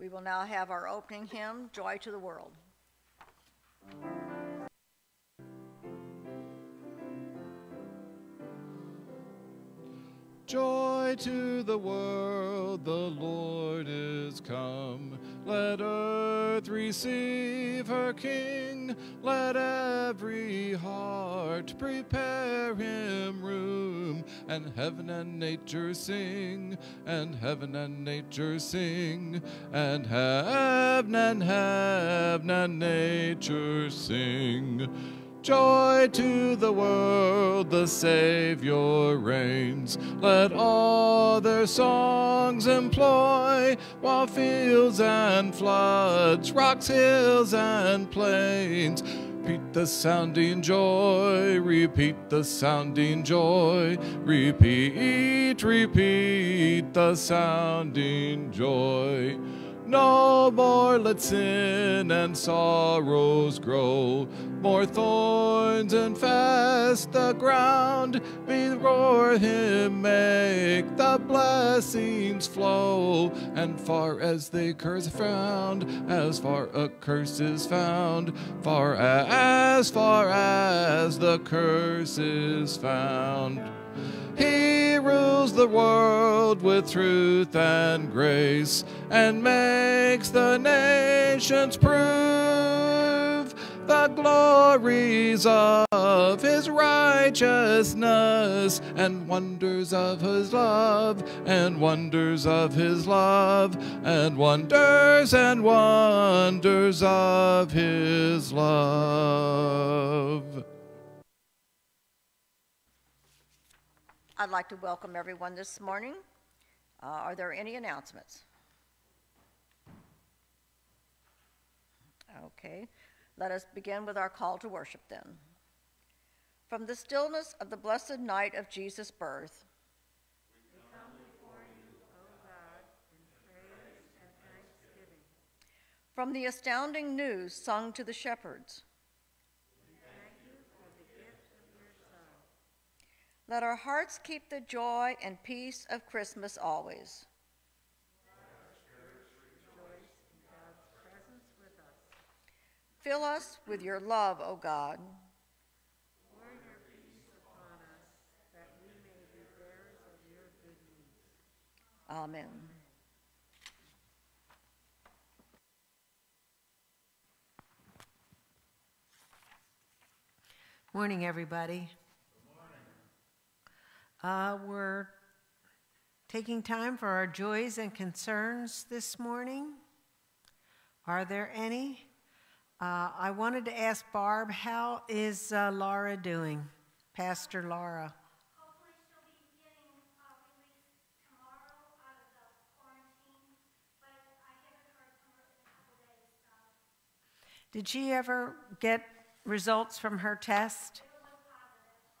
We will now have our opening hymn, Joy to the World. Joy to the world, the Lord is come. Let earth receive her King. Let every heart prepare him room. And heaven and nature sing, and heaven and nature sing, and heaven and heaven and nature sing. Joy to the world, the Savior reigns. Let all their songs employ, while fields and floods, rocks, hills, and plains. Repeat the sounding joy, repeat the sounding joy, repeat, repeat the sounding joy. No more let sin and sorrows grow, more thorns infest the ground. Before him make the blessings flow, and far as the curse found, as far a curse is found, far as far as the curse is found. He rules the world with truth and grace and makes the nations prove the glories of his righteousness and wonders of his love and wonders of his love and wonders and wonders of his love. I'd like to welcome everyone this morning. Uh, are there any announcements? Okay, let us begin with our call to worship then. From the stillness of the blessed night of Jesus' birth, From the astounding news sung to the shepherds, Let our hearts keep the joy and peace of Christmas always. Fill us with your love, O God. Amen. Morning, everybody. Uh, we're taking time for our joys and concerns this morning. Are there any? Uh, I wanted to ask Barb, how is uh, Laura doing? Pastor Laura. Did she ever get results from her test?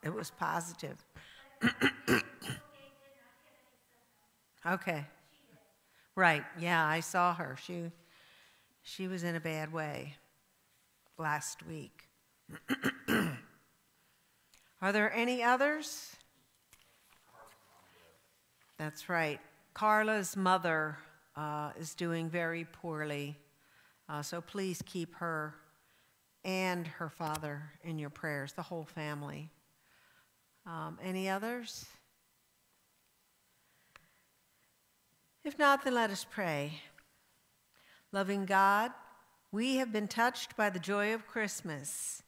It was positive. It was positive. okay. Right. Yeah, I saw her. She she was in a bad way last week. Are there any others? That's right. Carla's mother uh, is doing very poorly. Uh, so please keep her and her father in your prayers, the whole family. Um, any others? If not, then let us pray. Loving God, we have been touched by the joy of Christmas.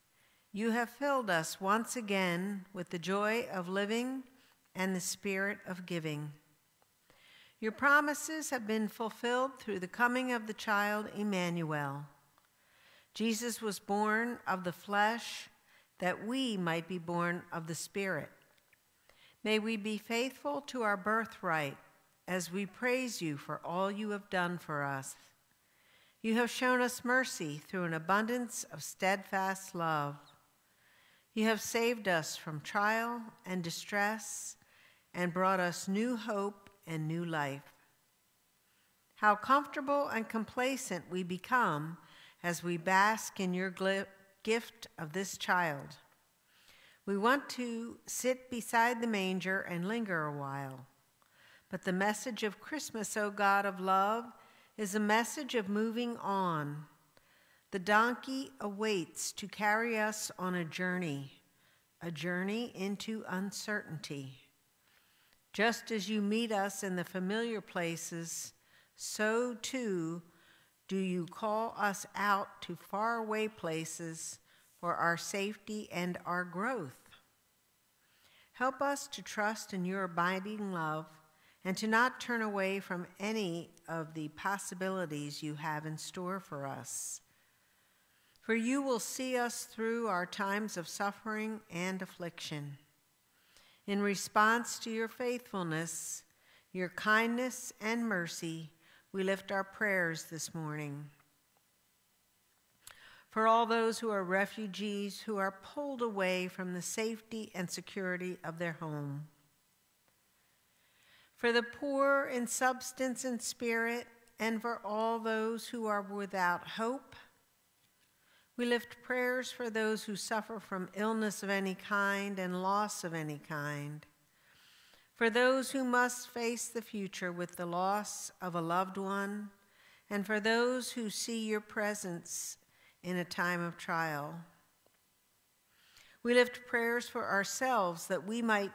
You have filled us once again with the joy of living and the spirit of giving. Your promises have been fulfilled through the coming of the child Emmanuel. Jesus was born of the flesh that we might be born of the Spirit. May we be faithful to our birthright as we praise you for all you have done for us. You have shown us mercy through an abundance of steadfast love. You have saved us from trial and distress and brought us new hope and new life. How comfortable and complacent we become as we bask in your gift of this child. We want to sit beside the manger and linger a while. But the message of Christmas, O God of love, is a message of moving on. The donkey awaits to carry us on a journey, a journey into uncertainty. Just as you meet us in the familiar places, so too do you call us out to faraway places for our safety and our growth. Help us to trust in your abiding love and to not turn away from any of the possibilities you have in store for us. For you will see us through our times of suffering and affliction. In response to your faithfulness, your kindness, and mercy, we lift our prayers this morning. For all those who are refugees who are pulled away from the safety and security of their home for the poor in substance and spirit, and for all those who are without hope. We lift prayers for those who suffer from illness of any kind and loss of any kind. For those who must face the future with the loss of a loved one, and for those who see your presence in a time of trial. We lift prayers for ourselves that we might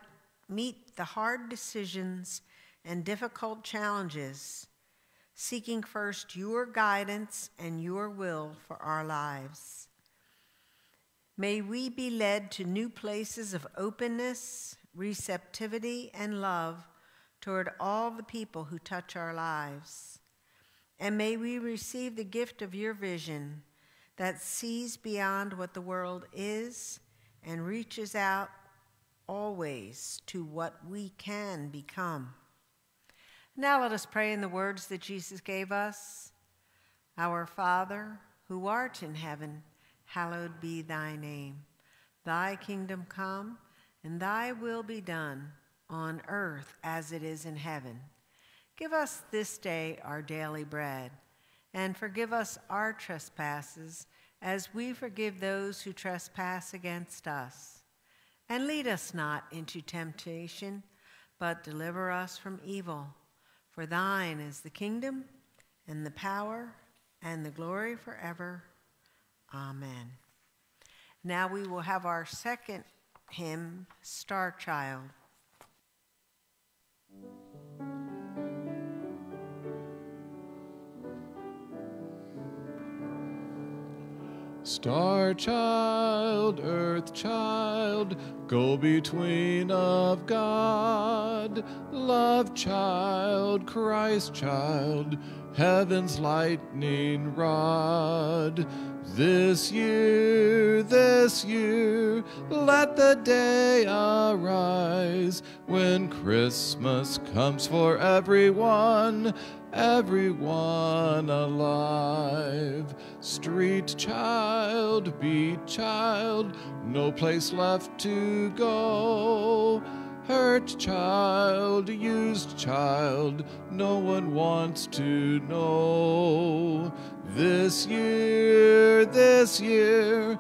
meet the hard decisions and difficult challenges, seeking first your guidance and your will for our lives. May we be led to new places of openness, receptivity, and love toward all the people who touch our lives. And may we receive the gift of your vision that sees beyond what the world is and reaches out always to what we can become. Now let us pray in the words that Jesus gave us Our Father, who art in heaven, hallowed be thy name. Thy kingdom come, and thy will be done on earth as it is in heaven. Give us this day our daily bread, and forgive us our trespasses as we forgive those who trespass against us. And lead us not into temptation, but deliver us from evil. For thine is the kingdom and the power and the glory forever. Amen. Now we will have our second hymn, Star Child. Star child, earth child, go between of God, love child, Christ child, heaven's lightning rod. This year, this year, let the day arise when Christmas comes for everyone everyone alive. Street child, beat child, no place left to go. Hurt child, used child, no one wants to know. This year, this year,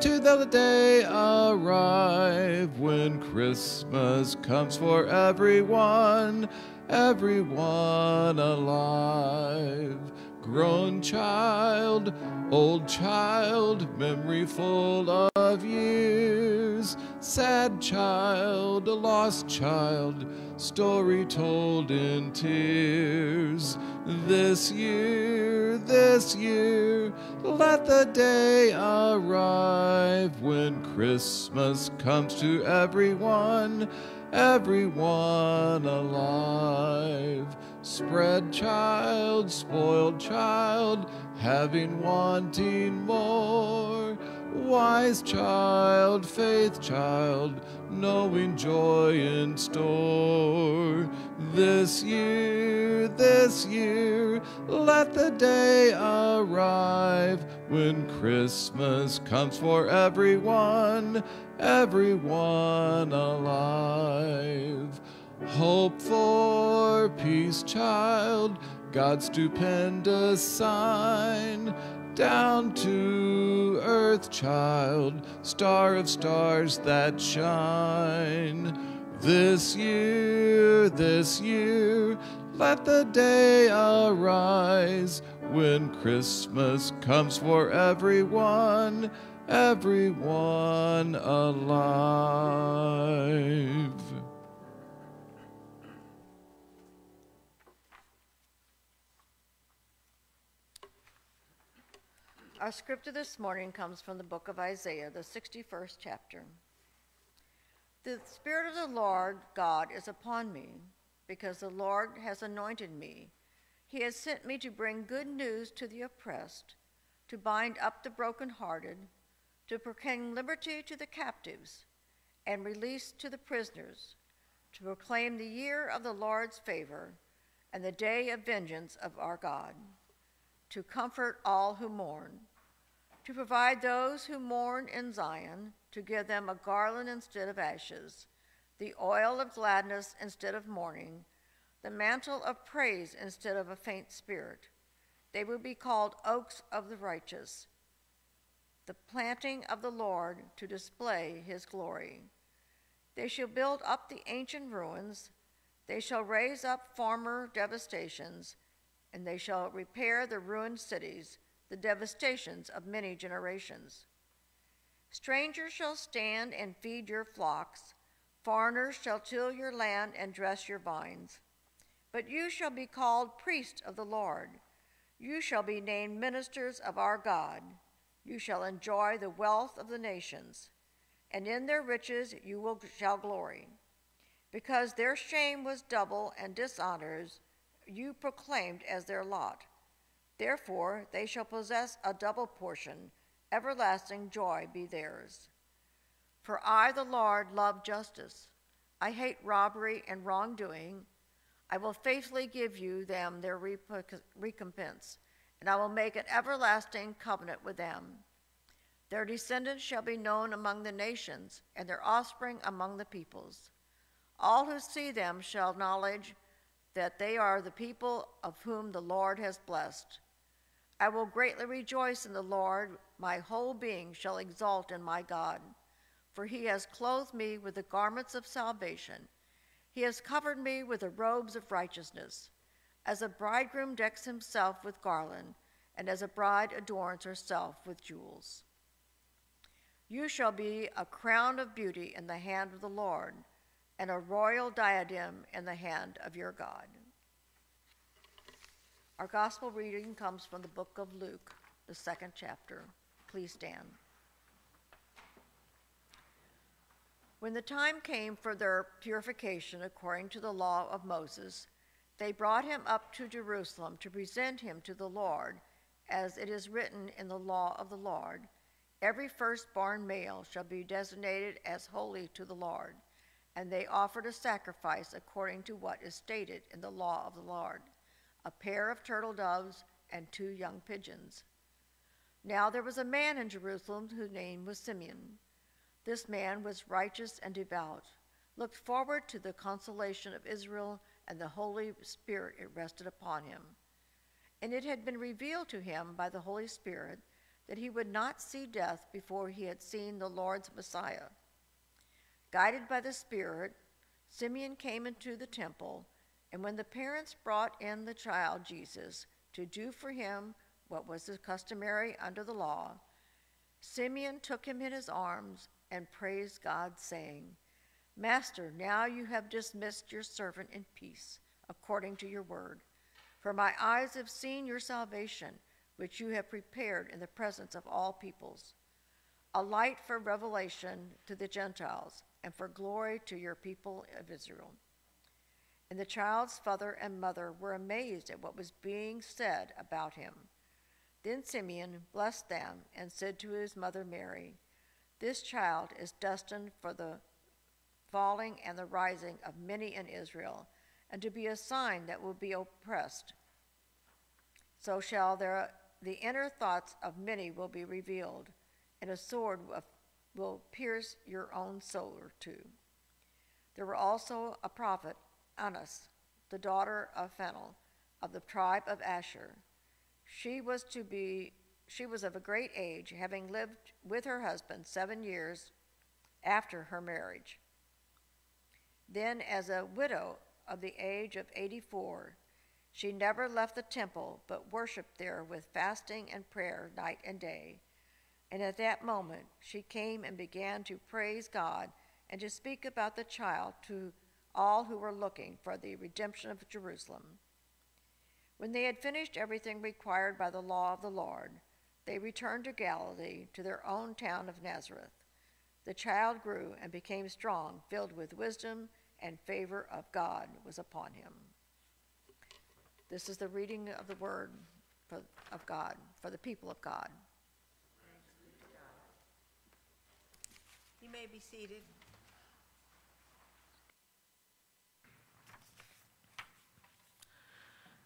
to the day arrive when Christmas comes for everyone everyone alive. Grown child, old child, memory full of years. Sad child, a lost child, story told in tears. This year, this year, let the day arrive when Christmas comes to everyone everyone alive. Spread child, spoiled child, having wanting more. Wise child, faith child, knowing joy in store. This year, this year, let the day arrive when Christmas comes for everyone everyone alive. Hope for peace, child, God's stupendous sign. Down to earth, child, star of stars that shine. This year, this year, let the day arise when Christmas comes for everyone, everyone alive. Our scripture this morning comes from the book of Isaiah, the 61st chapter. The Spirit of the Lord God is upon me, because the Lord has anointed me. He has sent me to bring good news to the oppressed, to bind up the brokenhearted, to proclaim liberty to the captives, and release to the prisoners, to proclaim the year of the Lord's favor and the day of vengeance of our God, to comfort all who mourn to provide those who mourn in Zion, to give them a garland instead of ashes, the oil of gladness instead of mourning, the mantle of praise instead of a faint spirit. They will be called oaks of the righteous, the planting of the Lord to display his glory. They shall build up the ancient ruins, they shall raise up former devastations, and they shall repair the ruined cities the devastations of many generations. Strangers shall stand and feed your flocks, foreigners shall till your land and dress your vines. But you shall be called priests of the Lord. You shall be named ministers of our God. You shall enjoy the wealth of the nations, and in their riches you will, shall glory. Because their shame was double and dishonors, you proclaimed as their lot. Therefore, they shall possess a double portion, everlasting joy be theirs. For I, the Lord, love justice. I hate robbery and wrongdoing. I will faithfully give you them their recompense, and I will make an everlasting covenant with them. Their descendants shall be known among the nations, and their offspring among the peoples. All who see them shall acknowledge that they are the people of whom the Lord has blessed. I will greatly rejoice in the Lord. My whole being shall exult in my God. For he has clothed me with the garments of salvation. He has covered me with the robes of righteousness. As a bridegroom decks himself with garland, and as a bride adorns herself with jewels. You shall be a crown of beauty in the hand of the Lord, and a royal diadem in the hand of your God. Our gospel reading comes from the book of Luke, the second chapter. Please stand. When the time came for their purification according to the law of Moses, they brought him up to Jerusalem to present him to the Lord, as it is written in the law of the Lord Every firstborn male shall be designated as holy to the Lord, and they offered a sacrifice according to what is stated in the law of the Lord a pair of turtle doves, and two young pigeons. Now there was a man in Jerusalem whose name was Simeon. This man was righteous and devout, looked forward to the consolation of Israel, and the Holy Spirit it rested upon him. And it had been revealed to him by the Holy Spirit that he would not see death before he had seen the Lord's Messiah. Guided by the Spirit, Simeon came into the temple and when the parents brought in the child Jesus to do for him what was customary under the law, Simeon took him in his arms and praised God, saying, Master, now you have dismissed your servant in peace, according to your word. For my eyes have seen your salvation, which you have prepared in the presence of all peoples, a light for revelation to the Gentiles, and for glory to your people of Israel. And the child's father and mother were amazed at what was being said about him. Then Simeon blessed them and said to his mother Mary, This child is destined for the falling and the rising of many in Israel, and to be a sign that will be oppressed. So shall there, the inner thoughts of many will be revealed, and a sword will pierce your own soul too. There were also a prophet Annas, the daughter of Phanuel, of the tribe of Asher. She was to be she was of a great age, having lived with her husband seven years after her marriage. Then, as a widow of the age of 84, She never left the temple, but worshiped there with fasting and prayer night and day. And at that moment, she came and began to praise God and to speak about the child to all who were looking for the redemption of Jerusalem. When they had finished everything required by the law of the Lord, they returned to Galilee, to their own town of Nazareth. The child grew and became strong, filled with wisdom, and favor of God was upon him. This is the reading of the word of God, for the people of God. You may be seated.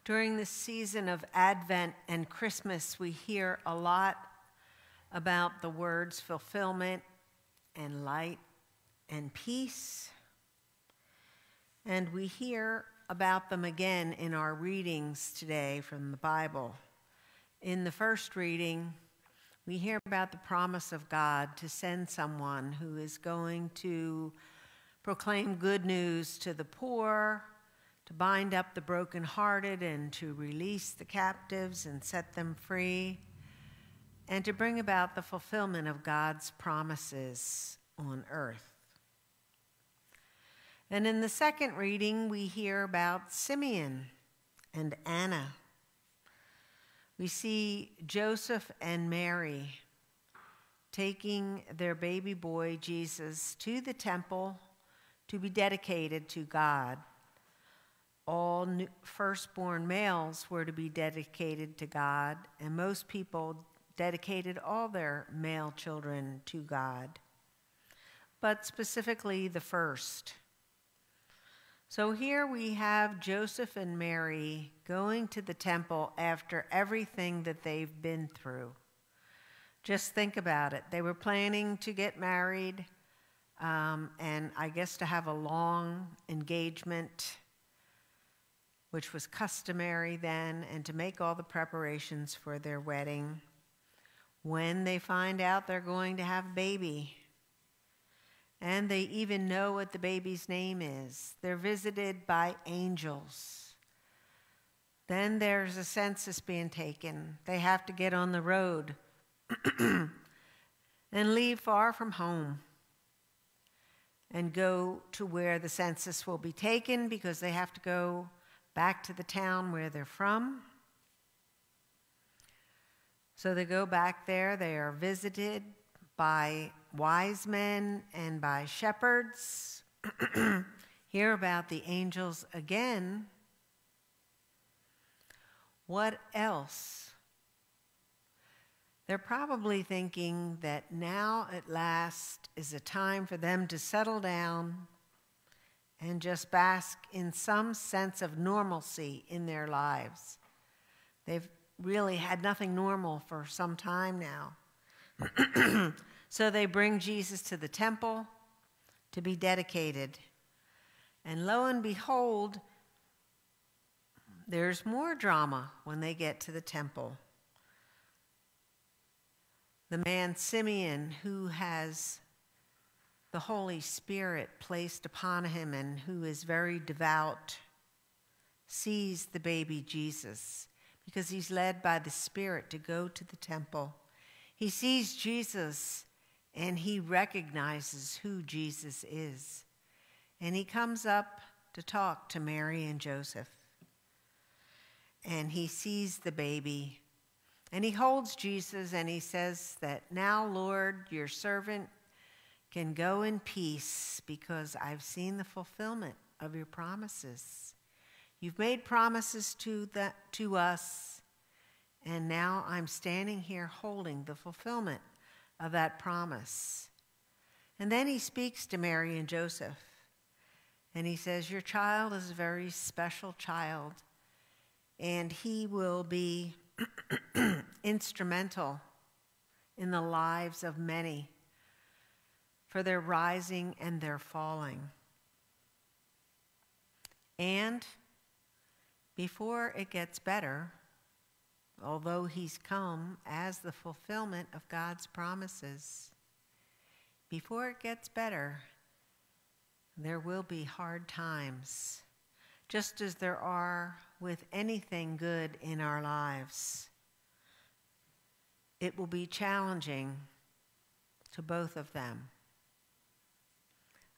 During the season of Advent and Christmas, we hear a lot about the words fulfillment and light and peace. And we hear about them again in our readings today from the Bible. In the first reading, we hear about the promise of God to send someone who is going to proclaim good news to the poor, to bind up the brokenhearted, and to release the captives and set them free, and to bring about the fulfillment of God's promises on earth. And in the second reading, we hear about Simeon and Anna we see Joseph and Mary taking their baby boy Jesus to the temple to be dedicated to God. All firstborn males were to be dedicated to God, and most people dedicated all their male children to God, but specifically the first. So here we have Joseph and Mary going to the temple after everything that they've been through. Just think about it. They were planning to get married um, and I guess to have a long engagement, which was customary then, and to make all the preparations for their wedding. When they find out they're going to have a baby, and they even know what the baby's name is. They're visited by angels. Then there's a census being taken. They have to get on the road and leave far from home and go to where the census will be taken because they have to go back to the town where they're from. So they go back there, they are visited by wise men and by shepherds. Hear about the angels again. What else? They're probably thinking that now at last is a time for them to settle down and just bask in some sense of normalcy in their lives. They've really had nothing normal for some time now. so they bring Jesus to the temple to be dedicated. And lo and behold, there's more drama when they get to the temple. The man Simeon, who has the Holy Spirit placed upon him and who is very devout, sees the baby Jesus because he's led by the Spirit to go to the temple. He sees Jesus and he recognizes who Jesus is. And he comes up to talk to Mary and Joseph. And he sees the baby. And he holds Jesus and he says that now, Lord, your servant can go in peace because I've seen the fulfillment of your promises. You've made promises to, the, to us and now I'm standing here holding the fulfillment of that promise. And then he speaks to Mary and Joseph. And he says, Your child is a very special child, and he will be instrumental in the lives of many for their rising and their falling. And before it gets better, although he's come as the fulfillment of God's promises. Before it gets better, there will be hard times, just as there are with anything good in our lives, it will be challenging to both of them.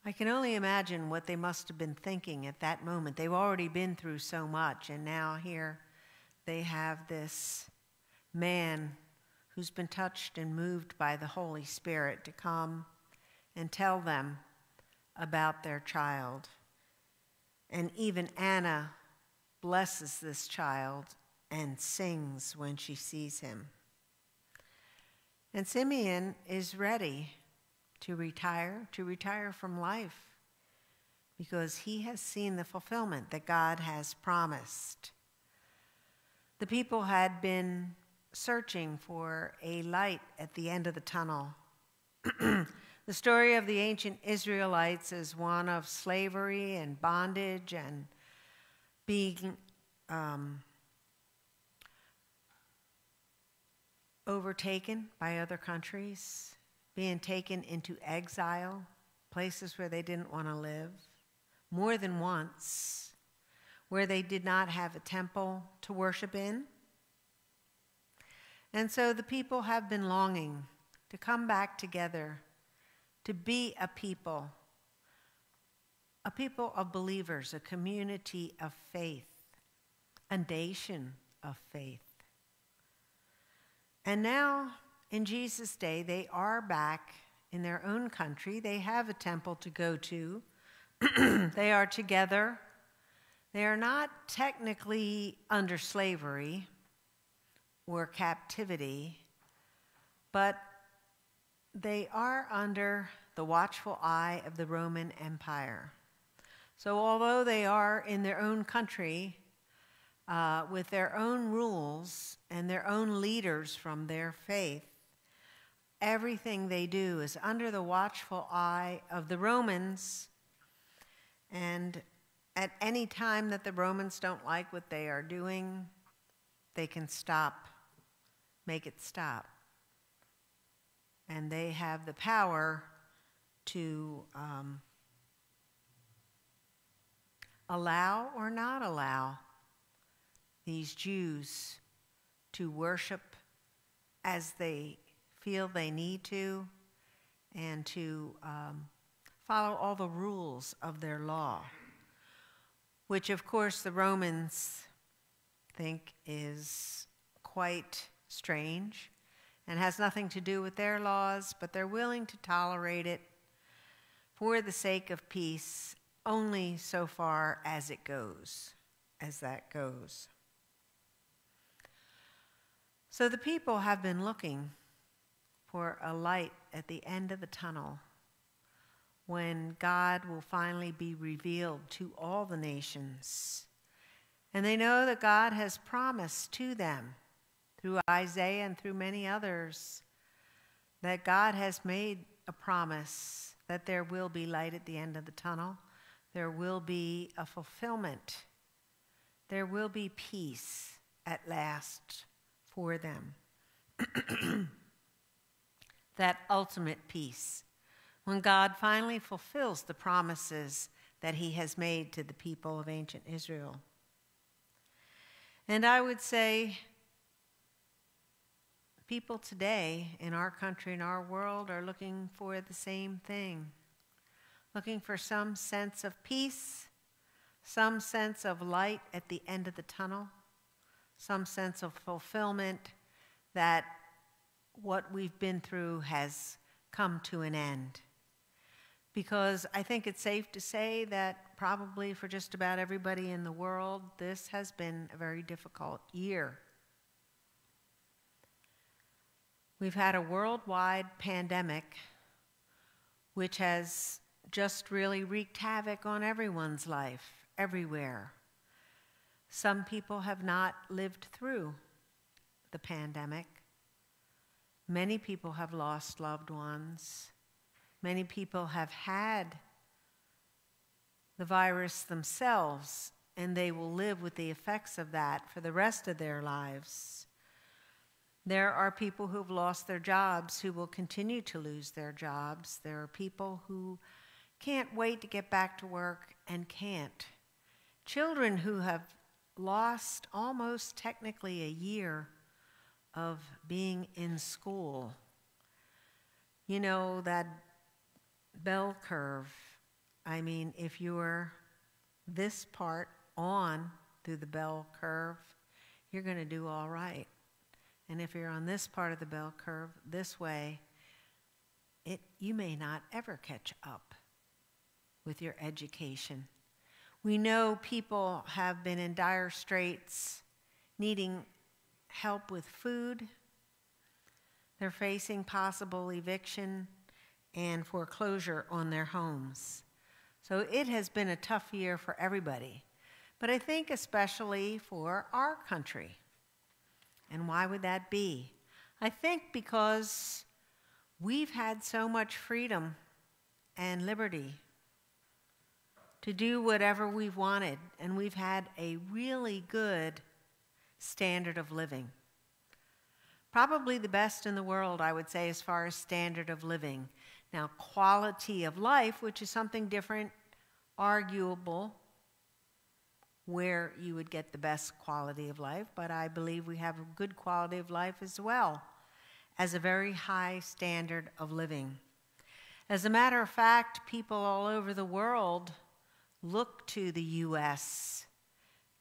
I can only imagine what they must have been thinking at that moment. They've already been through so much, and now here they have this man who's been touched and moved by the Holy Spirit to come and tell them about their child. And even Anna blesses this child and sings when she sees him. And Simeon is ready to retire, to retire from life, because he has seen the fulfillment that God has promised. The people had been searching for a light at the end of the tunnel. the story of the ancient Israelites is one of slavery and bondage and being um, overtaken by other countries, being taken into exile, places where they didn't want to live, more than once, where they did not have a temple to worship in. And so the people have been longing to come back together, to be a people, a people of believers, a community of faith, a nation of faith. And now, in Jesus' day, they are back in their own country. They have a temple to go to. they are together. They are not technically under slavery or captivity, but they are under the watchful eye of the Roman Empire. So, although they are in their own country, uh, with their own rules and their own leaders from their faith, everything they do is under the watchful eye of the Romans. And at any time that the Romans don't like what they are doing, they can stop, make it stop. And they have the power to um, allow or not allow these Jews to worship as they feel they need to and to um, follow all the rules of their law, which, of course, the Romans think is quite strange and has nothing to do with their laws, but they're willing to tolerate it for the sake of peace only so far as it goes, as that goes. So the people have been looking for a light at the end of the tunnel when God will finally be revealed to all the nations. And they know that God has promised to them through Isaiah and through many others that God has made a promise that there will be light at the end of the tunnel. There will be a fulfillment. There will be peace at last for them. that ultimate peace, when God finally fulfills the promises that he has made to the people of ancient Israel. And I would say, people today in our country, in our world, are looking for the same thing looking for some sense of peace, some sense of light at the end of the tunnel some sense of fulfillment that what we've been through has come to an end. Because I think it's safe to say that probably for just about everybody in the world, this has been a very difficult year. We've had a worldwide pandemic which has just really wreaked havoc on everyone's life, everywhere. Some people have not lived through the pandemic. Many people have lost loved ones. Many people have had the virus themselves, and they will live with the effects of that for the rest of their lives. There are people who've lost their jobs who will continue to lose their jobs. There are people who can't wait to get back to work and can't. Children who have lost almost technically a year of being in school. You know, that bell curve. I mean, if you're this part on through the bell curve, you're going to do all right. And if you're on this part of the bell curve, this way, it, you may not ever catch up with your education. We know people have been in dire straits, needing help with food. They're facing possible eviction and foreclosure on their homes. So it has been a tough year for everybody, but I think especially for our country. And why would that be? I think because we've had so much freedom and liberty to do whatever we've wanted, and we've had a really good standard of living. Probably the best in the world, I would say, as far as standard of living. Now, quality of life, which is something different, arguable, where you would get the best quality of life, but I believe we have a good quality of life as well as a very high standard of living. As a matter of fact, people all over the world look to the U.S.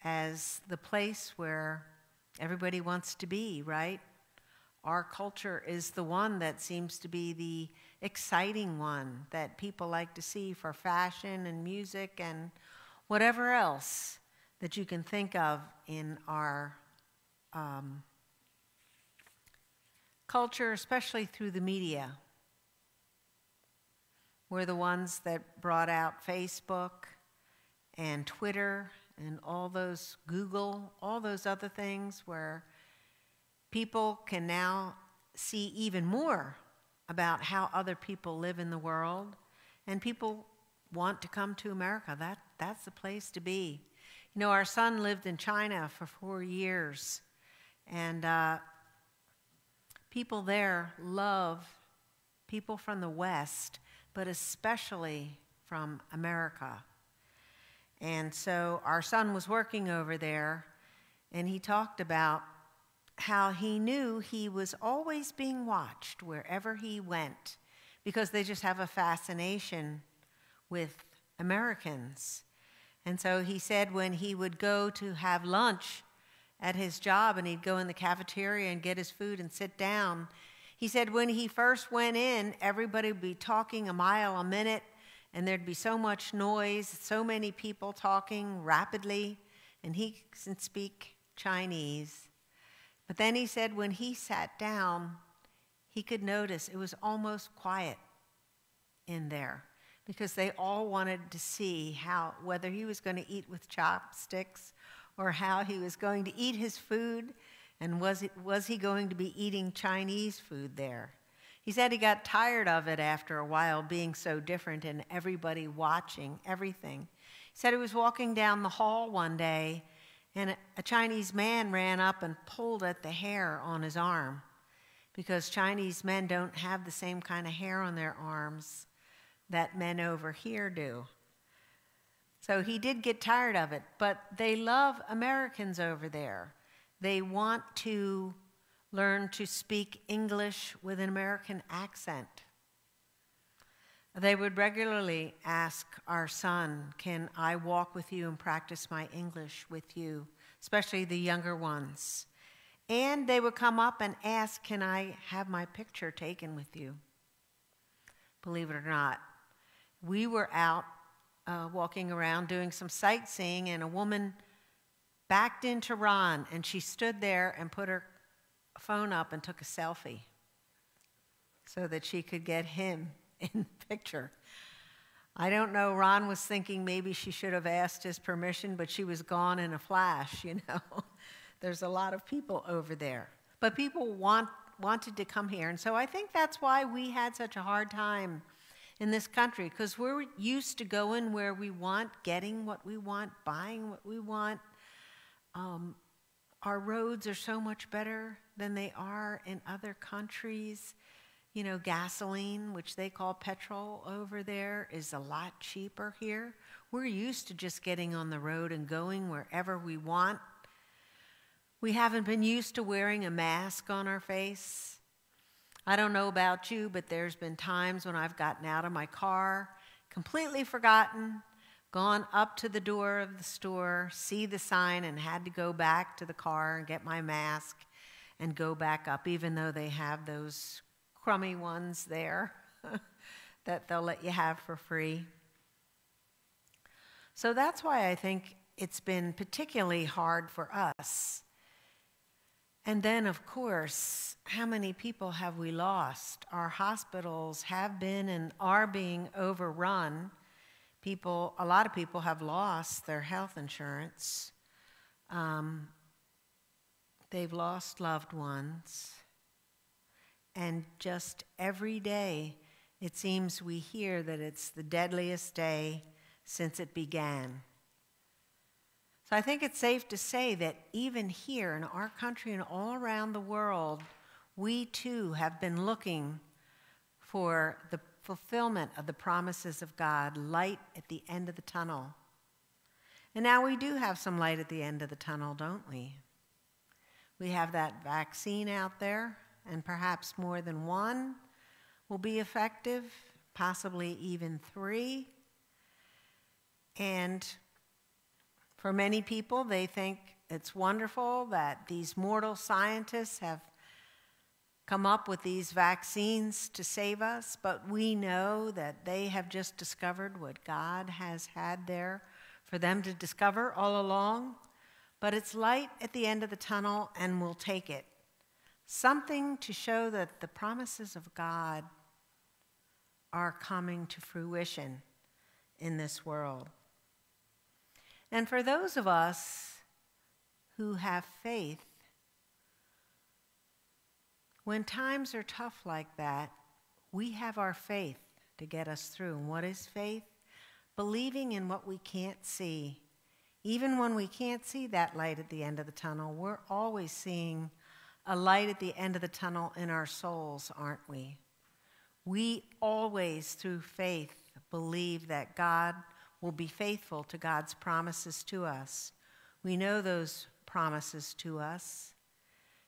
as the place where everybody wants to be, right? Our culture is the one that seems to be the exciting one that people like to see for fashion and music and whatever else that you can think of in our um, culture, especially through the media. We're the ones that brought out Facebook and Twitter and all those Google, all those other things where people can now see even more about how other people live in the world, and people want to come to America. That, that's the place to be. You know, our son lived in China for four years, and uh, people there love people from the West, but especially from America. And so our son was working over there, and he talked about how he knew he was always being watched wherever he went because they just have a fascination with Americans. And so he said when he would go to have lunch at his job and he'd go in the cafeteria and get his food and sit down, he said when he first went in, everybody would be talking a mile a minute and there'd be so much noise, so many people talking rapidly, and he can speak Chinese. But then he said when he sat down, he could notice it was almost quiet in there because they all wanted to see how whether he was going to eat with chopsticks or how he was going to eat his food and was, it, was he going to be eating Chinese food there. He said he got tired of it after a while being so different and everybody watching everything. He said he was walking down the hall one day and a Chinese man ran up and pulled at the hair on his arm because Chinese men don't have the same kind of hair on their arms that men over here do. So he did get tired of it, but they love Americans over there. They want to learn to speak English with an American accent. They would regularly ask our son, Can I walk with you and practice my English with you, especially the younger ones? And they would come up and ask, Can I have my picture taken with you? Believe it or not, we were out uh, walking around doing some sightseeing, and a woman backed into Ron, and she stood there and put her phone up and took a selfie so that she could get him in picture. I don't know, Ron was thinking maybe she should have asked his permission, but she was gone in a flash, you know. There's a lot of people over there. But people want, wanted to come here. And so I think that's why we had such a hard time in this country, because we're used to going where we want, getting what we want, buying what we want. Um, our roads are so much better than they are in other countries. You know, gasoline, which they call petrol over there, is a lot cheaper here. We're used to just getting on the road and going wherever we want. We haven't been used to wearing a mask on our face. I don't know about you, but there's been times when I've gotten out of my car, completely forgotten, gone up to the door of the store, see the sign, and had to go back to the car and get my mask and go back up, even though they have those crummy ones there that they'll let you have for free. So that's why I think it's been particularly hard for us. And then, of course, how many people have we lost? Our hospitals have been and are being overrun. People, a lot of people have lost their health insurance. Um, they've lost loved ones. And just every day, it seems we hear that it's the deadliest day since it began. So I think it's safe to say that even here in our country and all around the world, we too have been looking for the fulfillment of the promises of God, light at the end of the tunnel. And now we do have some light at the end of the tunnel, don't we? We have that vaccine out there, and perhaps more than one will be effective, possibly even three. And for many people, they think it's wonderful that these mortal scientists have come up with these vaccines to save us, but we know that they have just discovered what God has had there for them to discover all along. But it's light at the end of the tunnel, and we'll take it. Something to show that the promises of God are coming to fruition in this world. And for those of us who have faith, when times are tough like that, we have our faith to get us through. And what is faith? Believing in what we can't see. Even when we can't see that light at the end of the tunnel, we're always seeing a light at the end of the tunnel in our souls, aren't we? We always, through faith, believe that God will be faithful to God's promises to us. We know those promises to us.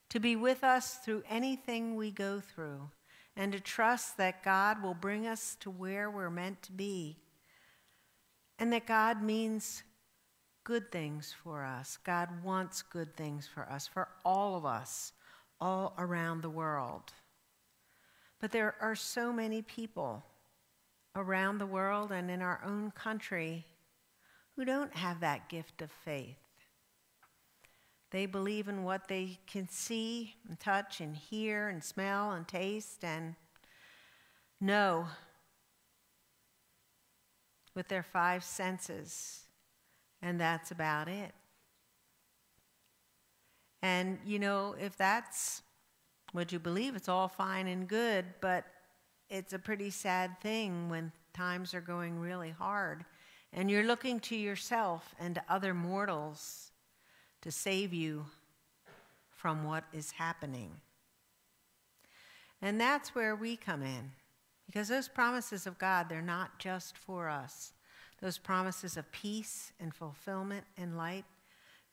To be with us through anything we go through, and to trust that God will bring us to where we're meant to be, and that God means good things for us. God wants good things for us, for all of us, all around the world. But there are so many people around the world and in our own country who don't have that gift of faith. They believe in what they can see and touch and hear and smell and taste and know with their five senses, and that's about it. And, you know, if that's what you believe, it's all fine and good, but it's a pretty sad thing when times are going really hard and you're looking to yourself and to other mortals to save you from what is happening. And that's where we come in. Because those promises of God, they're not just for us. Those promises of peace and fulfillment and light,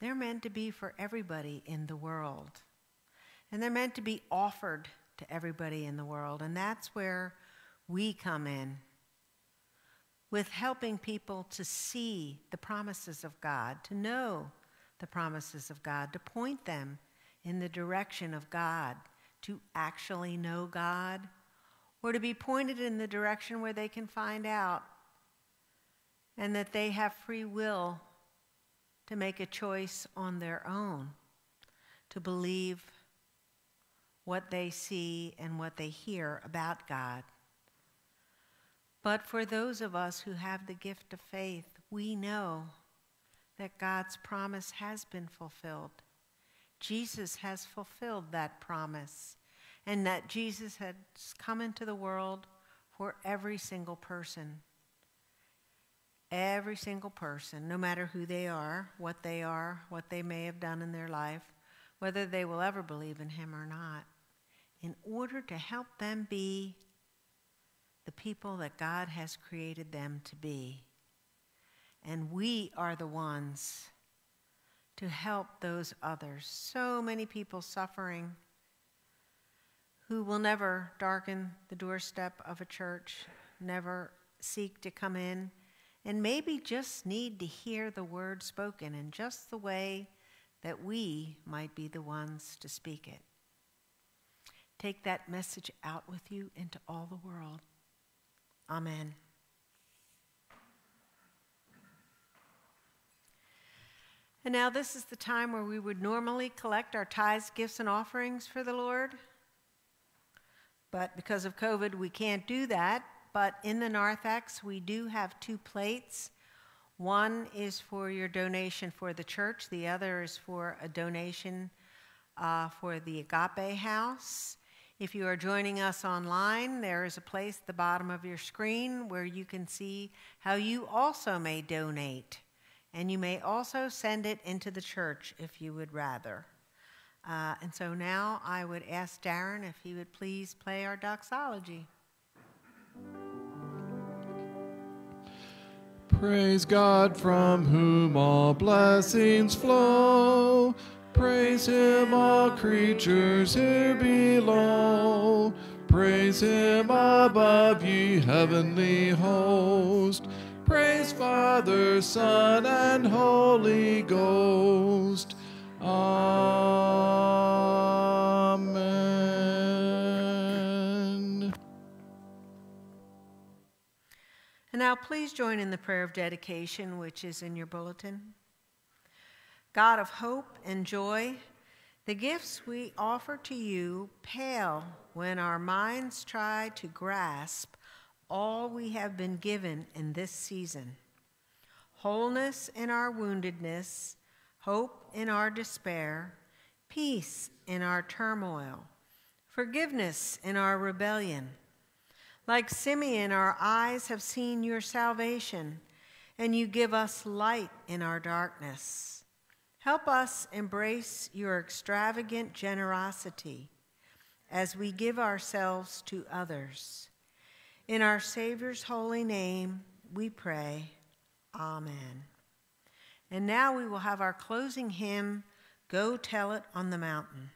they're meant to be for everybody in the world. And they're meant to be offered to everybody in the world. And that's where we come in with helping people to see the promises of God, to know the promises of God, to point them in the direction of God, to actually know God, or to be pointed in the direction where they can find out and that they have free will to make a choice on their own, to believe what they see and what they hear about God. But for those of us who have the gift of faith, we know that God's promise has been fulfilled. Jesus has fulfilled that promise, and that Jesus has come into the world for every single person. Every single person, no matter who they are, what they are, what they may have done in their life, whether they will ever believe in Him or not. in order to help them be the people that God has created them to be. And we are the ones to help those others. So many people suffering who will never darken the doorstep of a church, never seek to come in, and maybe just need to hear the word spoken in just the way that we might be the ones to speak it. Take that message out with you into all the world. Amen. And now, this is the time where we would normally collect our tithes, gifts, and offerings for the Lord. But because of COVID, we can't do that. But in the narthex, we do have two plates. One is for your donation for the church, the other is for a donation uh, for the Agape House. If you are joining us online, there is a place at the bottom of your screen where you can see how you also may donate. And you may also send it into the church if you would rather. Uh, and so now I would ask Darren if he would please play our doxology. Praise God from whom all blessings flow. Praise him, all creatures here below. Praise him above, ye heavenly host. Praise Father, Son, and Holy Ghost. Amen. Now please join in the prayer of dedication, which is in your bulletin. God of hope and joy, the gifts we offer to you pale when our minds try to grasp all we have been given in this season wholeness in our woundedness, hope in our despair, peace in our turmoil, forgiveness in our rebellion. Like Simeon, our eyes have seen your salvation, and you give us light in our darkness. Help us embrace your extravagant generosity as we give ourselves to others. In our Savior's holy name, we pray. Amen. And now we will have our closing hymn, Go Tell It on the Mountain.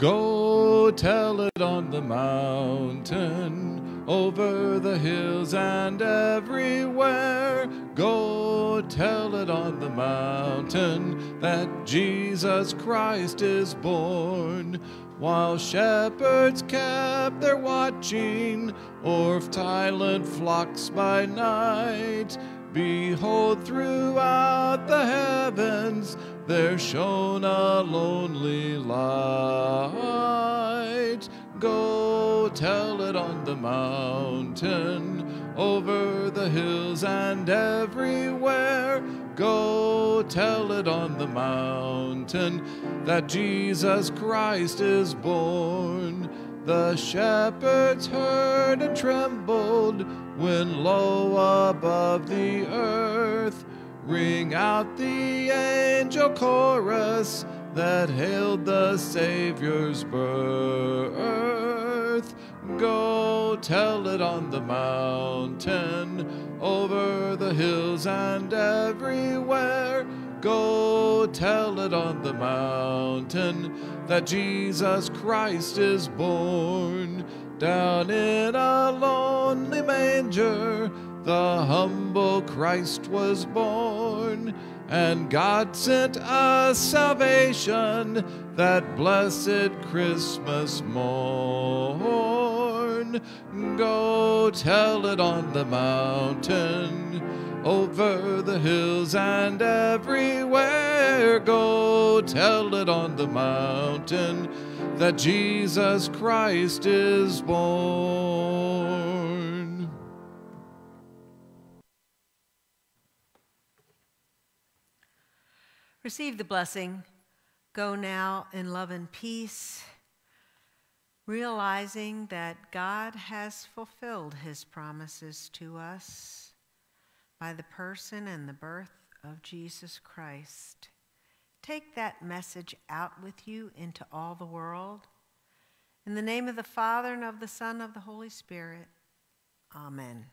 Go tell it on the mountain, over the hills and everywhere. Go tell it on the mountain that Jesus Christ is born. While shepherds kept their watching o'er silent flocks by night, behold, throughout the heavens there shone a lonely light. Go tell it on the mountain, over the hills and everywhere. Go tell it on the mountain that Jesus Christ is born. The shepherds heard and trembled when low above the earth ring out the angel chorus that hailed the Savior's birth. Go tell it on the mountain, over the hills and everywhere. Go tell it on the mountain that Jesus Christ is born. Down in a lonely manger, the humble Christ was born. And God sent us salvation that blessed Christmas morn. Go tell it on the mountain, over the hills and everywhere. Go tell it on the mountain that Jesus Christ is born. Receive the blessing. Go now in love and peace, realizing that God has fulfilled his promises to us. by the person and the birth of Jesus Christ. Take that message out with you into all the world. In the name of the Father, and of the Son, and of the Holy Spirit, amen.